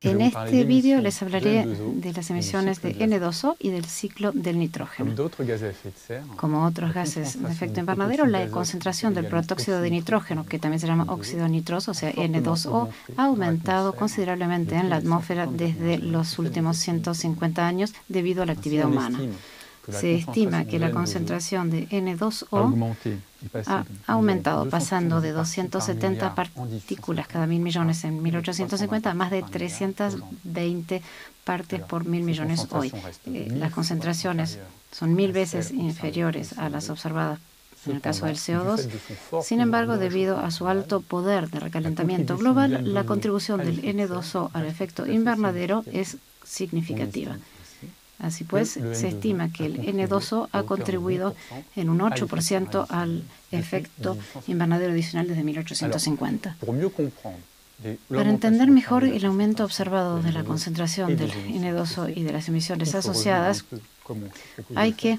En este vídeo les hablaré de las emisiones de N2O y del ciclo del nitrógeno. Como otros gases de efecto invernadero, la concentración del protóxido de nitrógeno, que también se llama óxido nitroso, o sea, N2O, ha aumentado considerablemente en la atmósfera desde los últimos 150 años debido a la actividad humana. Se estima que la concentración de N2O ha aumentado, pasando de 270 partículas cada mil millones en 1850 a más de 320 partes por mil millones hoy. Eh, las concentraciones son mil veces inferiores a las observadas en el caso del CO2. Sin embargo, debido a su alto poder de recalentamiento global, la contribución del N2O al efecto invernadero es significativa. Así pues, se estima que el N2O ha contribuido en un 8% al efecto invernadero adicional desde 1850. Para entender mejor el aumento observado de la concentración del N2O y de las emisiones asociadas, hay que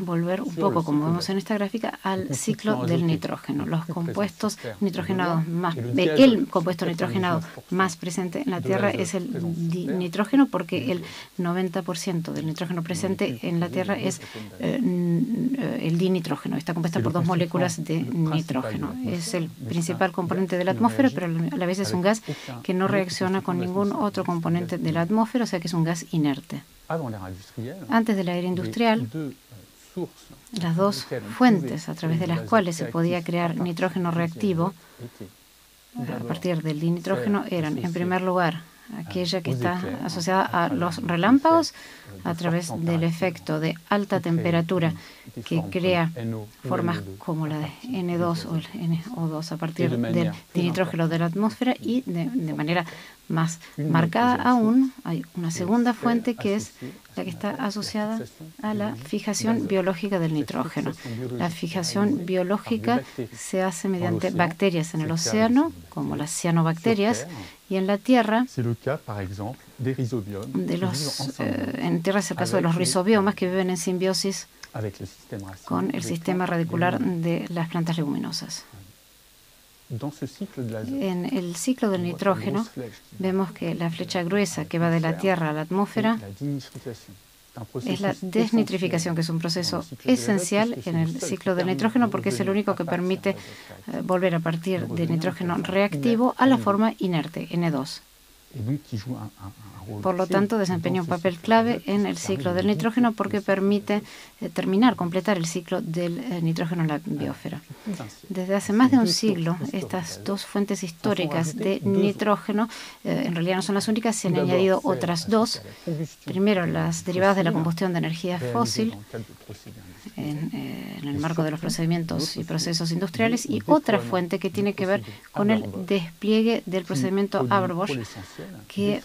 volver un poco, como vemos en esta gráfica, al ciclo del nitrógeno. Los compuestos nitrogenados más, el compuesto nitrogenado más presente en la Tierra es el nitrógeno porque el 90% del nitrógeno presente en la Tierra es eh, eh, el dinitrógeno. Está compuesta por dos moléculas de nitrógeno. Es el principal componente de la atmósfera, pero a la vez es un gas que no reacciona con ningún otro componente de la atmósfera, o sea que es un gas inerte. Antes de la era industrial, las dos fuentes a través de las cuales se podía crear nitrógeno reactivo. a partir del dinitrógeno eran, en primer lugar, aquella que está asociada a los relámpagos a través del efecto de alta temperatura que crea formas como la de N2 o el NO2 a partir del nitrógeno de la atmósfera y de, manera más marcada aún hay una segunda fuente que es la que está asociada a la fijación biológica del nitrógeno. La fijación biológica se hace mediante bacterias en el océano, como las cianobacterias, y en la Tierra, de los, eh, en Tierra es el caso de los rizobiomas que viven en simbiosis con el sistema radicular de las plantas leguminosas. En el ciclo del nitrógeno vemos que la flecha gruesa que va de la Tierra a la atmósfera es la desnitrificación, que es un proceso esencial en el ciclo del nitrógeno porque es el único que permite eh, volver a partir de nitrógeno reactivo a la forma inerte, N2. Por lo tanto, desempeña un papel clave en el ciclo del nitrógeno porque permite eh, terminar, completar el ciclo del eh, nitrógeno en la biosfera. Desde hace más de un siglo, estas dos fuentes históricas de nitrógeno eh, en realidad no son las únicas, se han añadido otras dos. Primero, las derivadas de la combustión de energía fósil en, en el marco de los procedimientos y procesos industriales y otra fuente que tiene que ver con el despliegue del procedimiento Haber-Bosch que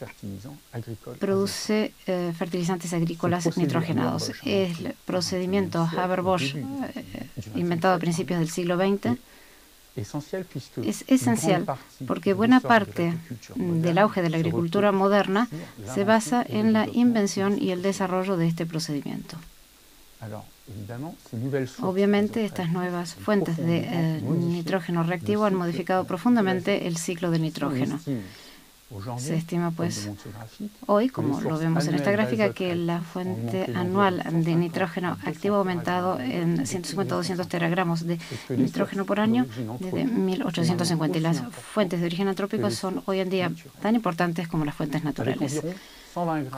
produce eh, fertilizantes agrícolas nitrogenados. El procedimiento Haber-Bosch, eh, inventado a principios del siglo XX, es esencial porque buena parte del auge de la agricultura moderna se basa en la invención y el desarrollo de este procedimiento. Obviamente, estas nuevas fuentes de eh, nitrógeno reactivo han modificado profundamente el ciclo de nitrógeno. Se estima pues hoy, como lo vemos en esta gráfica, que la fuente anual de nitrógeno activo ha aumentado en 150-200 teragramos de nitrógeno por año desde 1850 y las fuentes de origen antrópico son hoy en día tan importantes como las fuentes naturales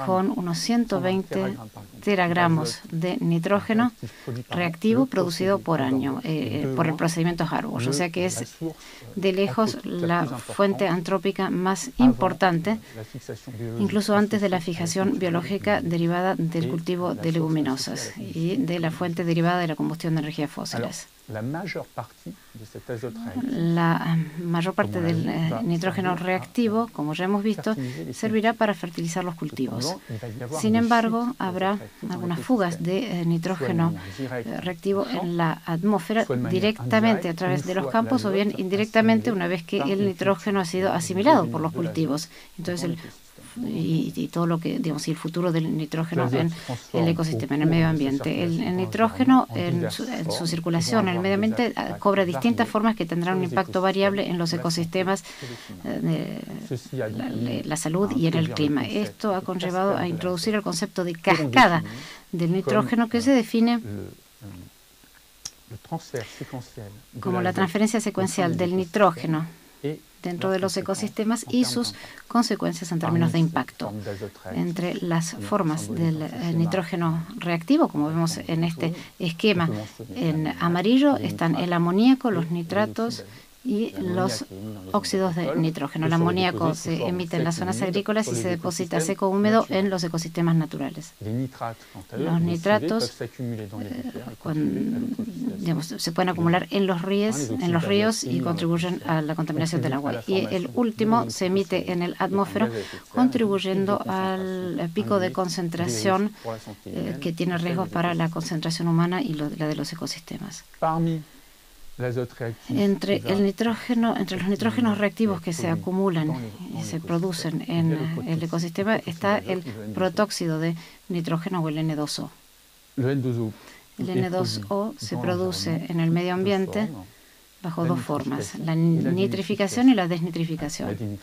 con unos 120 teragramos de nitrógeno reactivo producido por año eh, por el procedimiento Harbour. O sea que es de lejos la fuente antrópica más importante, incluso antes de la fijación biológica derivada del cultivo de leguminosas y de la fuente derivada de la combustión de energías fósiles. La mayor parte del eh, nitrógeno reactivo, como ya hemos visto, servirá para fertilizar los cultivos. Sin embargo, habrá algunas fugas de eh, nitrógeno eh, reactivo en la atmósfera directamente a través de los campos o bien indirectamente una vez que el nitrógeno ha sido asimilado por los cultivos. Entonces, el y, todo lo que, digamos, y el futuro del nitrógeno en el ecosistema, en el medio ambiente. El, nitrógeno en su, circulación en el medio ambiente ah, cobra distintas formas que tendrán un impacto variable en los ecosistemas, eh, de la, salud y en el clima. Esto ha conllevado a introducir el concepto de cascada del nitrógeno que se define como la transferencia secuencial del nitrógeno dentro de los ecosistemas y sus consecuencias en términos de impacto. Entre las formas del eh, nitrógeno reactivo, como vemos en este esquema en amarillo, están el amoníaco, los nitratos y los óxidos de nitrógeno. El amoníaco se emite en las zonas agrícolas y se deposita seco húmedo en los ecosistemas naturales. Los nitratos eh, se pueden acumular en los ríos, en los ríos y contribuyen a la contaminación del agua. Y el último se emite en el atmósfero, contribuyendo al pico de concentración eh, que tiene riesgos para la concentración humana y la de los ecosistemas. Entre, el nitrógeno, entre los nitrógenos reactivos que se acumulan y se producen en el ecosistema está el protóxido de nitrógeno o el N2O. El N2O se produce en el medio ambiente bajo dos formas, la nitrificación y la desnitrificación.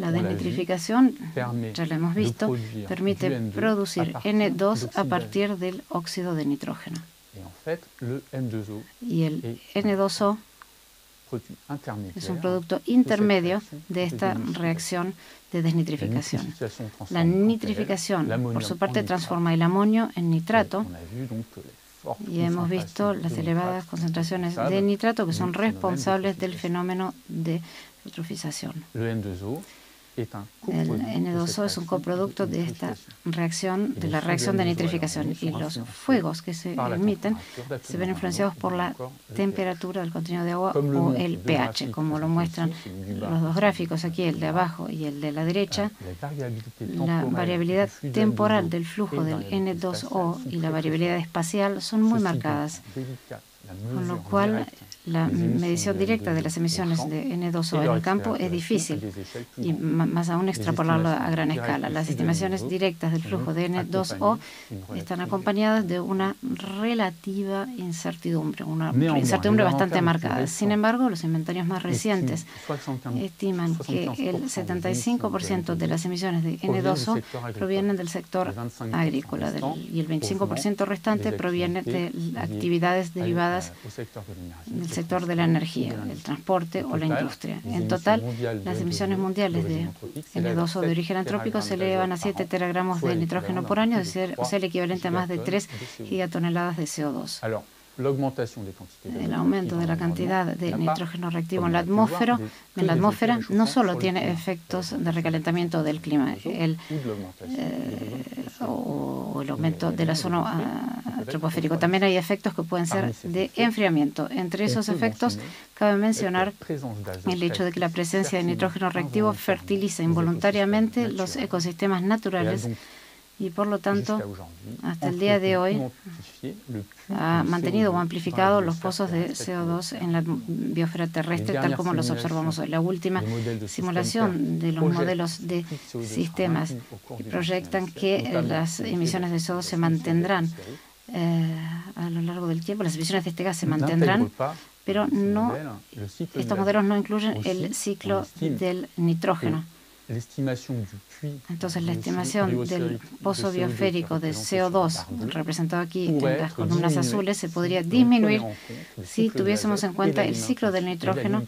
La desnitrificación, ya lo hemos visto, permite producir N2 a partir del óxido de nitrógeno. Y el N2O es un producto intermedio de esta reacción de desnitrificación. La nitrificación, por su parte, transforma el amonio en nitrato. Y hemos visto las elevadas concentraciones de nitrato que son responsables del fenómeno de eutrofización. El N2O es un coproducto de esta reacción, de la reacción de nitrificación y los fuegos. que se emiten se ven influenciados por la temperatura del contenido de agua o el pH, como lo muestran los dos gráficos aquí, el de abajo y el de la derecha. La variabilidad temporal del flujo del N2O y la variabilidad espacial son muy marcadas, con lo cual la medición directa de las emisiones de N2O en el campo es difícil y más aún extrapolarlo a gran escala. Las estimaciones directas del flujo de N2O están acompañadas de una relativa incertidumbre, una incertidumbre bastante marcada. Sin embargo, los inventarios más recientes estiman que el 75% de las emisiones de N2O provienen del sector agrícola y el 25% restante proviene de actividades derivadas del sector de la energía, el transporte o la industria. En total, las emisiones mundiales de N2O de origen antrópico se elevan a 7 teragramos de nitrógeno por año, o sea, el equivalente a más de 3 gigatoneladas de CO2 el aumento de la cantidad de nitrógeno reactivo en la atmósfera, en la atmósfera no solo tiene efectos de recalentamiento del clima, el, eh, o, el aumento del ozono troposférico, también hay efectos que pueden ser de enfriamiento. Entre esos efectos cabe mencionar el hecho de que la presencia de nitrógeno reactivo fertiliza involuntariamente los ecosistemas naturales y por lo tanto, hasta el día de hoy, ha mantenido o amplificado los pozos de CO2 en la biosfera terrestre, tal como los observamos hoy. La última simulación de los modelos de sistemas proyectan que las emisiones de CO2 se mantendrán eh, a lo largo del tiempo, las emisiones de este gas se mantendrán, pero no, estos modelos no incluyen el ciclo del nitrógeno. Entonces, la estimación del pozo biosférico de CO2, representado aquí en las columnas azules, se podría disminuir si tuviésemos en cuenta el ciclo del nitrógeno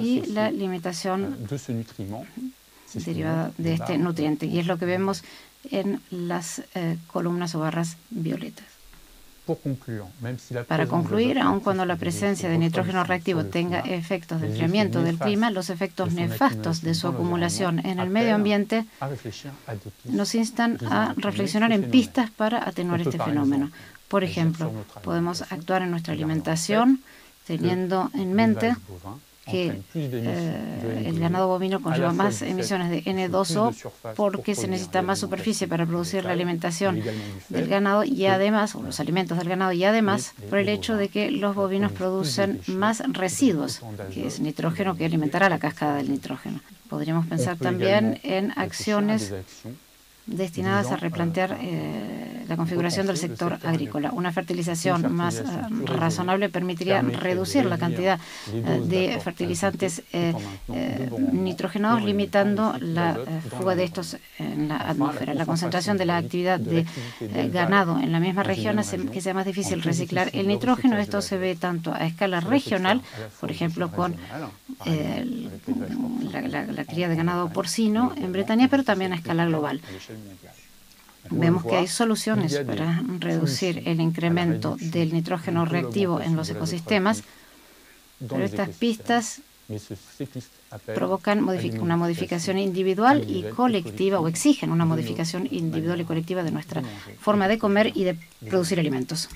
y la limitación derivada de este nutriente. Y es lo que vemos en las eh, columnas o barras violetas. Para concluir, aun cuando la presencia de nitrógeno reactivo tenga efectos de enfriamiento del clima, los efectos nefastos de su acumulación en el medio ambiente nos instan a reflexionar en pistas para atenuar este fenómeno. Por ejemplo, podemos actuar en nuestra alimentación teniendo en mente que eh, el ganado bovino conlleva más emisiones de N2O porque se necesita más superficie para producir la alimentación del ganado y además, o los alimentos del ganado, y además por el hecho de que los bovinos producen más residuos, que es nitrógeno que alimentará la cascada del nitrógeno. Podríamos pensar también en acciones destinadas a replantear eh, la configuración del sector agrícola. Una fertilización más eh, razonable permitiría reducir la cantidad eh, de fertilizantes nitrogenados, limitando la fuga de estos en la atmósfera. La concentración de la actividad de ganado en la misma región hace que sea más difícil reciclar el nitrógeno. Esto se ve tanto a escala regional, por ejemplo, con la, la cría de ganado porcino en Bretaña, pero también a escala global. Vemos que hay soluciones para reducir el incremento del nitrógeno reactivo en los ecosistemas, pero estas pistas provocan una modificación individual y colectiva o exigen una modificación individual y colectiva de nuestra forma de comer y de producir alimentos.